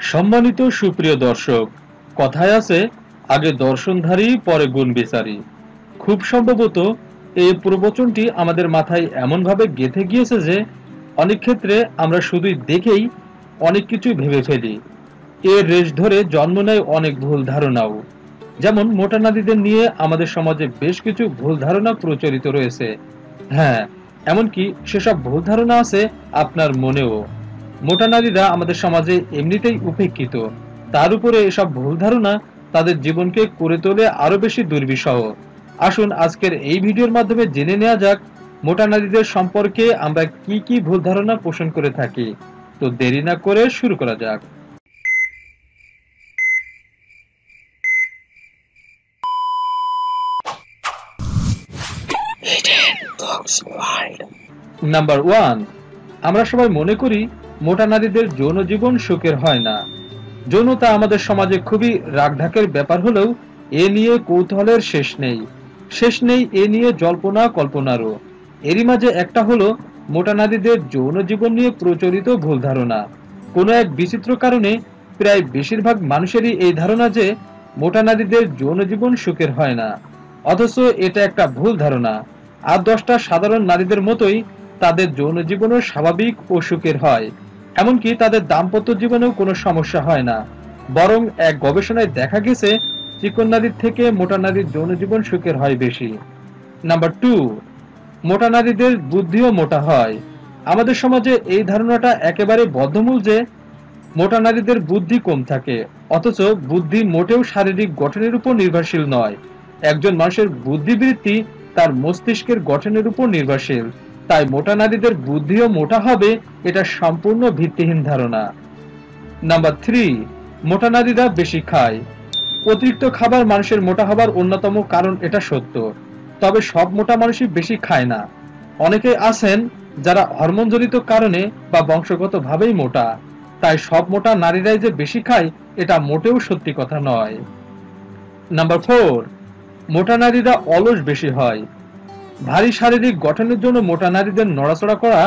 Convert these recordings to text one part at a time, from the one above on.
সম্মানিত সুপ্রিয় দর্শক, কথায় আছে, আগে দর্শনধারী, পরে গুণ বিচারী খুব সম্ভবত এই প্রবচনটি আমাদের মাথায় এমনভাবে গেঁথে গিয়েছে যে, অনেক ক্ষেত্রে আমরা শুধুই দেখেই অনেক কিছু ভেবে ফেলি। এর রেশ ধরে জন্ম নেয় অনেক ভুল ধারণাও। যেমন মোটা নারীদের নিয়ে আমাদের সমাজে বেশ কিছু ভুল ধারণা প্রচলিত রয়েছে। হ্যাঁ এমনকি সেসব ভুল ধারণা আছে আপনার মনেও। মোটা নারীরা আমাদের সমাজে এমনিতেই উপেক্ষিত। তার উপরে এসব ভুল ধারণা তাদের জীবনকে করে তোলে আরও বেশি দুর্বিষহ। আসুন আজকের এই ভিডিওর মাধ্যমে জেনে নেওয়া যাক মোটা নারীদের সম্পর্কে আমরা কি কি ভুল ধারণা পোষণ করে থাকি। তো দেরি না করে শুরু করা যাক। নাম্বার ওয়ান আমরা সবাই মনে করি মোটা নারীদের যৌন জীবন সুখের হয় না। যৌনতা আমাদের সমাজে খুবই রাগঢাকের ব্যাপার হলেও এ নিয়ে কৌতূহলের শেষ নেই। শেষ নেই এ নিয়ে জল্পনা কল্পনারও। এরই মাঝে একটা হলো মোটা নারীদের যৌন জীবন নিয়ে প্রচলিত ভুল ধারণা। কোনো এক বিচিত্র কারণে প্রায় বেশিরভাগ মানুষেরই এই ধারণা যে মোটা নারীদের যৌন জীবন সুখের হয় না। অথচ এটা একটা ভুল ধারণা। আর দশটা সাধারণ নারীদের মতোই তাদের যৌন জীবনও স্বাভাবিক ও সুখের হয়। এমনকি তাদের দাম্পত্য জীবনেও কোনো সমস্যা হয় না। বরং এক গবেষণায় দেখা গেছে, চিকন নারীর থেকে মোটা নারীর যৌন জীবন সুখের হয় বেশি। নাম্বার টু, মোটা নারীদের বুদ্ধিও মোটা হয়। আমাদের সমাজে এই ধারণাটা একেবারে বদ্ধমূল যে, মোটা নারীদের বুদ্ধি কম থাকে, অথচ বুদ্ধি মোটেও শারীরিক গঠনের উপর নির্ভরশীল নয়। একজন মানুষের বুদ্ধিবৃত্তি তার মস্তিষ্কের গঠনের উপর নির্ভরশীল। তাই মোটা নারীদের বুদ্ধিও মোটা হবে, এটা সম্পূর্ণ ভিত্তিহীন ধারণা। নাম্বার থ্রি মোটা নারীরা বেশি খায়। অতিরিক্ত খাবার মানুষের মোটা হবার অন্যতম কারণ এটা সত্য। তবে সব মোটা মানুষই বেশি খায় না। অনেকে আছেন যারা হরমোনজনিত কারণে বা বংশগতভাবেই মোটা। তাই সব মোটা নারীরাই যে বেশি খায়, এটা মোটেও সত্যি কথা নয়। নাম্বার ফোর মোটা নারীরা অলস বেশি হয়। ভারী শারীরিক গঠনের জন্য মোটা নারীদের নড়াচড়া করা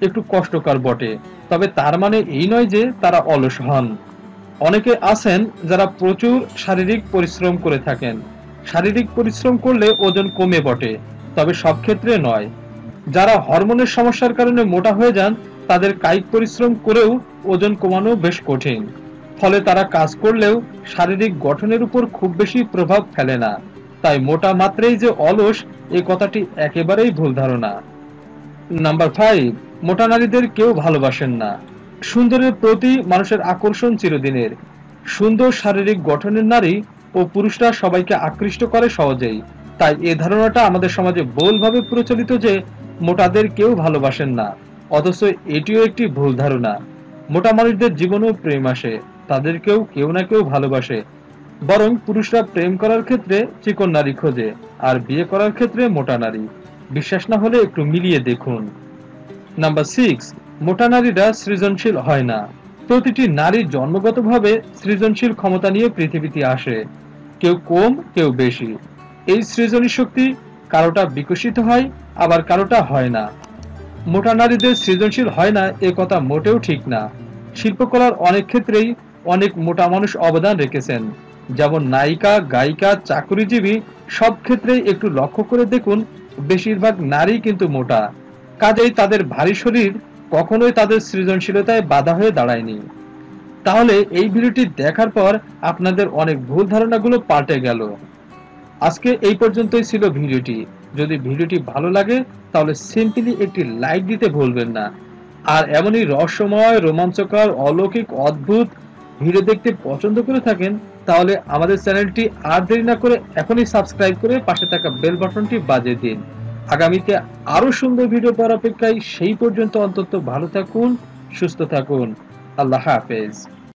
একটু কষ্টকর বটে। তবে তার মানে এই নয় যে তারা অলস হন। অনেকে আছেন যারা প্রচুর শারীরিক পরিশ্রম করে থাকেন। শারীরিক পরিশ্রম করলে ওজন কমে বটে, তবে সব ক্ষেত্রে নয়। যারা হরমোনের সমস্যার কারণে মোটা হয়ে যান, তাদের কায়িক পরিশ্রম করেও ওজন কমানো বেশ কঠিন। ফলে তারা কাজ করলেও শারীরিক গঠনের উপর খুব বেশি প্রভাব ফেলে না। তাই মোটা মাত্রেই যে অলস এই কথাটি একেবারেই ভুল ধারণা। নাম্বার ফাইভ মোটা নারীদের কেউ ভালোবাসেন না। সুন্দরের প্রতি মানুষের আকর্ষণ চিরদিনের। সুন্দর শারীরিক গঠনের নারী ও পুরুষরা সবাইকে আকৃষ্ট করে সহজেই। তাই এ ধারণাটা আমাদের সমাজে বহুলভাবে প্রচলিত যে, মোটাদের কেউ ভালোবাসেন না। অথচ এটিও একটি ভুল ধারণা। মোটা মানুষদের জীবনেও প্রেম আসে। তাদেরকেও কেউ না কেউ ভালোবাসে। বরং পুরুষরা প্রেম করার ক্ষেত্রে চিকন নারী খোঁজে, আর বিয়ে করার ক্ষেত্রে মোটা নারী। বিশ্বাস না হলে একটু মিলিয়ে দেখুন। নাম্বার সিক্স, মোটা নারীরা সৃজনশীল হয় না। প্রতিটি নারী জন্মগতভাবে সৃজনশীল ক্ষমতা নিয়ে পৃথিবীতে আসে। কেউ কম, কেউ বেশি। এই সৃজনী শক্তি কারোটা বিকশিত হয়, আবার কারোটা হয় না। মোটা নারীদের সৃজনশীল হয় না এ কথা মোটেও ঠিক না। শিল্পকলার অনেক ক্ষেত্রেই অনেক মোটা মানুষ অবদান রেখেছেন। যেমন নায়িকা, গায়িকা, চাকরিজীবী, সব ক্ষেত্রেই একটু লক্ষ্য করে দেখুন, বেশিরভাগ নারী কিন্তু মোটা। কাজেই তাদের ভারী শরীর কখনোই তাদের সৃজনশীলতায় বাধা হয়ে দাঁড়ায়নি। তাহলে এই ভিডিওটি দেখার পর আপনাদের অনেক ভুল ধারণাগুলো পাল্টে গেল। আজকে এই পর্যন্তই ছিল ভিডিওটি। যদি ভিডিওটি ভালো লাগে, তাহলে সিম্পলি একটি লাইক দিতে ভুলবেন না। আর এমনই রহস্যময়, রোমাঞ্চকর, অলৌকিক, অদ্ভুত ভিডিও দেখতে পছন্দ করে থাকেন তাহলে আমাদের চ্যানেলটি আর দেরি না করে এখনই সাবস্ক্রাইব করে পাশে থাকা বেল বাটনটি বাজিয়ে দিন। আগামীতে আরও সুন্দর ভিডিও পাওয়ার অপেক্ষায় সেই পর্যন্ত অন্তত ভালো থাকুন, সুস্থ থাকুন। আল্লাহ হাফেজ।